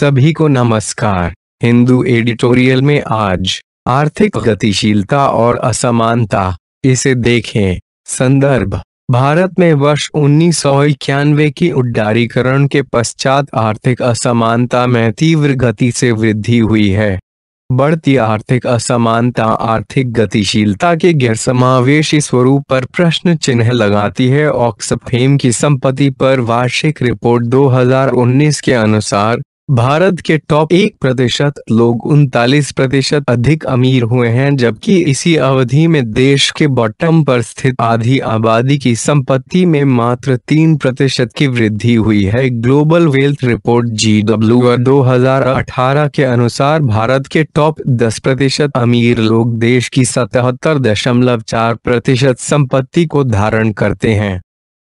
सभी को नमस्कार। हिंदू एडिटोरियल में आज, आर्थिक गतिशीलता और असमानता, इसे देखें। संदर्भ, भारत में वर्ष उन्नीस सौ इक्यानवे की उड्डारीकरण के पश्चात आर्थिक असमानता में तीव्र गति से वृद्धि हुई है। बढ़ती आर्थिक असमानता आर्थिक गतिशीलता के गैर समावेशी स्वरूप पर प्रश्न चिन्ह लगाती है। ऑक्सफेम की संपत्ति पर वार्षिक रिपोर्ट 2019 के अनुसार भारत के टॉप एक प्रतिशत लोग उनतालीस प्रतिशत अधिक अमीर हुए हैं, जबकि इसी अवधि में देश के बॉटम पर स्थित आधी आबादी की संपत्ति में मात्र तीन प्रतिशत की वृद्धि हुई है। Global wealth report G W दो हज़ार अठारह के अनुसार भारत के टॉप दस प्रतिशत अमीर लोग देश की सतहत्तर दशमलव चार प्रतिशत संपत्ति को धारण करते हैं।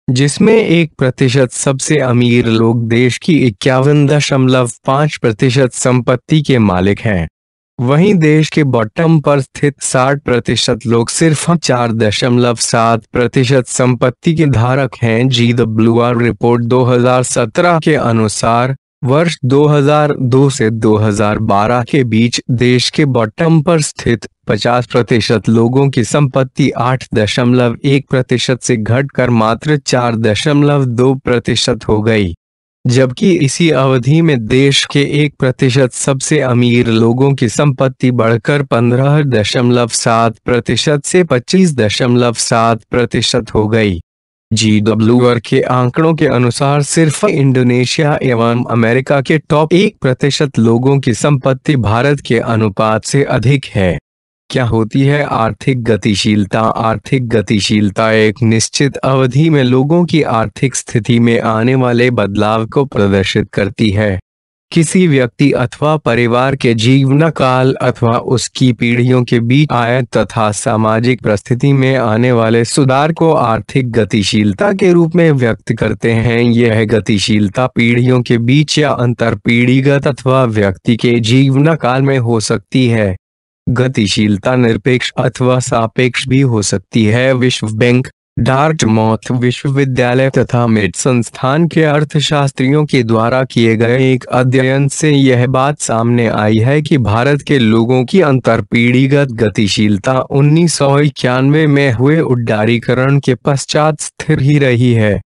जिसमें एक प्रतिशत सबसे अमीर लोग देश की इक्यावन दशमलव पाँच प्रतिशत संपत्ति के मालिक हैं। वहीं देश के बॉटम पर स्थित 60 प्रतिशत लोग सिर्फ़ चार दशमलव सात प्रतिशत संपत्ति के धारक हैं। जी डब्ल्यू रिपोर्ट 2017 के अनुसार वर्ष 2002 से 2012 के बीच देश के बॉटम पर स्थित 50 प्रतिशत लोगों की संपत्ति 8.1 प्रतिशत से घटकर मात्र 4.2 प्रतिशत हो गई। जबकि इसी अवधि में देश के एक प्रतिशत सबसे अमीर लोगों की संपत्ति बढ़कर पंद्रह दशमलव सात प्रतिशत से पच्चीस दशमलव सात प्रतिशत हो गई। जी डब्ल्यू के आंकड़ों के अनुसार सिर्फ़ इंडोनेशिया एवं अमेरिका के टॉप एक प्रतिशत लोगों की संपत्ति भारत के अनुपात से अधिक है। क्या होती है आर्थिक गतिशीलता? आर्थिक गतिशीलता एक निश्चित अवधि में लोगों की आर्थिक स्थिति में आने वाले बदलाव को प्रदर्शित करती है। किसी व्यक्ति अथवा परिवार के जीवन काल अथवा उसकी पीढ़ियों के बीच आय तथा सामाजिक परिस्थिति में आने वाले सुधार को आर्थिक गतिशीलता के रूप में व्यक्त करते हैं। यह गतिशीलता पीढ़ियों के बीच या अंतर पीढ़ीगत अथवा व्यक्ति के जीवन काल में हो सकती है। गतिशीलता निरपेक्ष अथवा सापेक्ष भी हो सकती है। विश्व बैंक डार्टमॉथ विश्वविद्यालय तथा मेड संस्थान के अर्थशास्त्रियों के द्वारा किए गए एक अध्ययन से यह बात सामने आई है कि भारत के लोगों की अंतरपीढ़ीगत गतिशीलता उन्नीस सौ इक्यानवे में हुए उड्डारीकरण के पश्चात स्थिर ही रही है।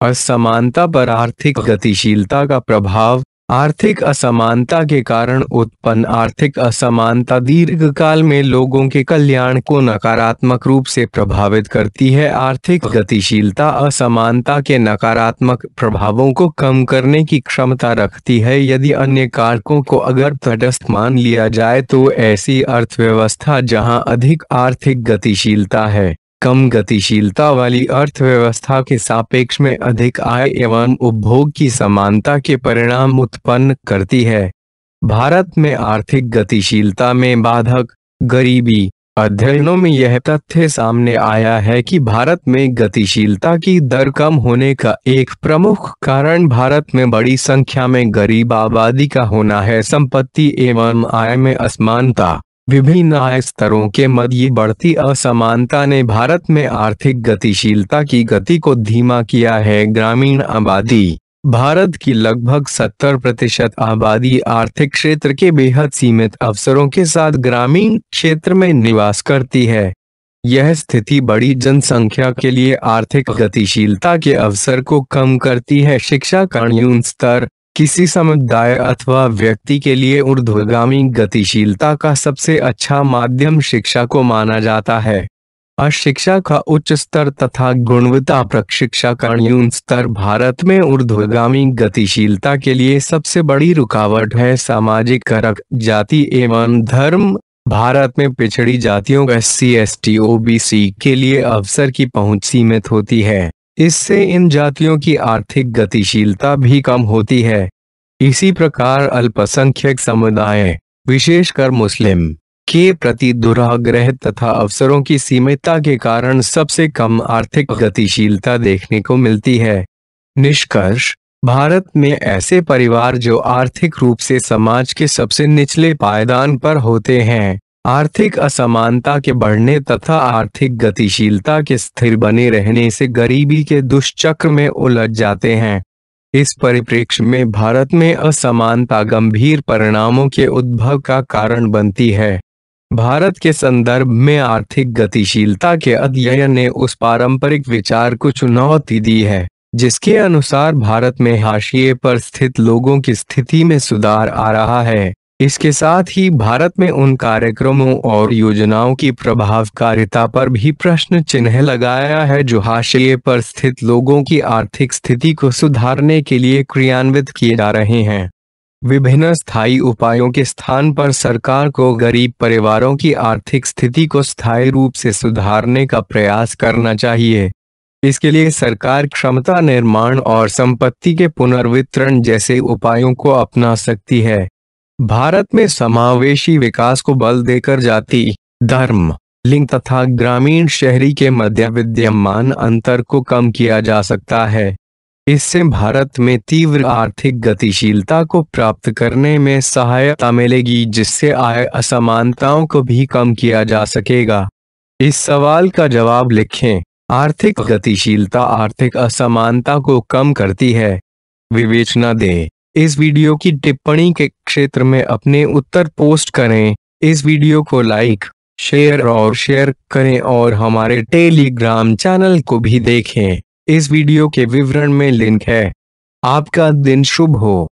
असमानता पर आर्थिक गतिशीलता का प्रभाव आर्थिक असमानता के कारण उत्पन्न आर्थिक असमानता दीर्घकाल में लोगों के कल्याण को नकारात्मक रूप से प्रभावित करती है। आर्थिक गतिशीलता असमानता के नकारात्मक प्रभावों को कम करने की क्षमता रखती है। यदि अन्य कारकों को अगर तटस्थ मान लिया जाए तो ऐसी अर्थव्यवस्था जहाँ अधिक आर्थिक गतिशीलता है। कम गतिशीलता वाली अर्थव्यवस्था के सापेक्ष में अधिक आय एवं उपभोग की समानता के परिणाम उत्पन्न करती है। भारत में आर्थिक गतिशीलता में बाधक, गरीबी, अध्ययनों में यह तथ्य सामने आया है कि भारत में गतिशीलता की दर कम होने का एक प्रमुख कारण भारत में बड़ी संख्या में गरीब आबादी का होना है, संपत्ति एवं आय में असमानता। विभिन्न आय स्तरों के मध्य बढ़ती असमानता ने भारत में आर्थिक गतिशीलता की गति को धीमा किया है ग्रामीण आबादी। भारत की लगभग 70 प्रतिशत आबादी आर्थिक क्षेत्र के बेहद सीमित अवसरों के साथ ग्रामीण क्षेत्र में निवास करती है। यह स्थिति बड़ी जनसंख्या के लिए आर्थिक गतिशीलता के अवसर को कम करती है। शिक्षा का न्यून स्तर किसी समुदाय अथवा व्यक्ति के लिए ऊर्ध्वगामी गतिशीलता का सबसे अच्छा माध्यम शिक्षा को माना जाता है। अशिक्षा का उच्च स्तर तथा गुणवत्ता प्रशिक्षा का न्यून स्तर भारत में ऊर्ध्वगामी गतिशीलता के लिए सबसे बड़ी रुकावट है सामाजिक करक जाति एवं धर्म। भारत में पिछड़ी जातियों S C S T O B C के लिए अवसर की पहुँच सीमित होती है। इससे इन जातियों की आर्थिक गतिशीलता भी कम होती है। इसी प्रकार अल्पसंख्यक समुदाय, विशेषकर मुस्लिम, के प्रति दुराग्रह तथा अवसरों की सीमितता के कारण सबसे कम आर्थिक गतिशीलता देखने को मिलती है। निष्कर्ष, भारत में ऐसे परिवार जो आर्थिक रूप से समाज के सबसे निचले पायदान पर होते हैं। आर्थिक असमानता के बढ़ने तथा आर्थिक गतिशीलता के स्थिर बने रहने से गरीबी के दुष्चक्र में उलझ जाते हैं। इस परिप्रेक्ष्य में भारत में असमानता गंभीर परिणामों के उद्भव का कारण बनती है। भारत के संदर्भ में आर्थिक गतिशीलता के अध्ययन ने उस पारंपरिक विचार को चुनौती दी है, जिसके अनुसार भारत में हाशिए पर स्थित लोगों की स्थिति में सुधार आ रहा है। इसके साथ ही भारत में उन कार्यक्रमों और योजनाओं की प्रभावकारिता पर भी प्रश्न चिन्ह लगाया है जो हाशिए पर स्थित लोगों की आर्थिक स्थिति को सुधारने के लिए क्रियान्वित किए जा रहे हैं। विभिन्न स्थायी उपायों के स्थान पर सरकार को गरीब परिवारों की आर्थिक स्थिति को स्थायी रूप से सुधारने का प्रयास करना चाहिए। इसके लिए सरकार क्षमता निर्माण और संपत्ति के पुनर्वितरण जैसे उपायों को अपना सकती है। भारत में समावेशी विकास को बल देकर जाति, धर्म, लिंग तथा ग्रामीण शहरी के मध्य विद्यमान अंतर को कम किया जा सकता है। इससे भारत में तीव्र आर्थिक गतिशीलता को प्राप्त करने में सहायता मिलेगी, जिससे आय असमानताओं को भी कम किया जा सकेगा। इस सवाल का जवाब लिखें। आर्थिक गतिशीलता आर्थिक असमानता को कम करती है। विवेचना दे। इस वीडियो की टिप्पणी के क्षेत्र में अपने उत्तर पोस्ट करें। इस वीडियो को लाइक शेयर और शेयर करें और हमारे टेलीग्राम चैनल को भी देखें। इस वीडियो के विवरण में लिंक है। आपका दिन शुभ हो।